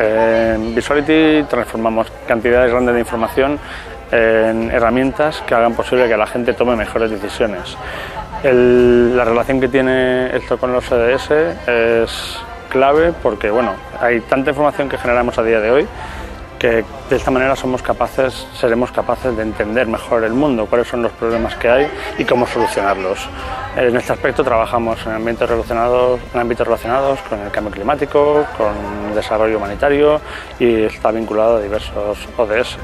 En Visuality transformamos cantidades grandes de información en herramientas que hagan posible que la gente tome mejores decisiones. la relación que tiene esto con los ODS es clave porque bueno, hay tanta información que generamos a día de hoy que de esta manera seremos capaces de entender mejor el mundo, cuáles son los problemas que hay y cómo solucionarlos. En este aspecto trabajamos en ámbitos relacionados, en ámbitos relacionados con el cambio climático, con el desarrollo humanitario y está vinculado a diversos ODS.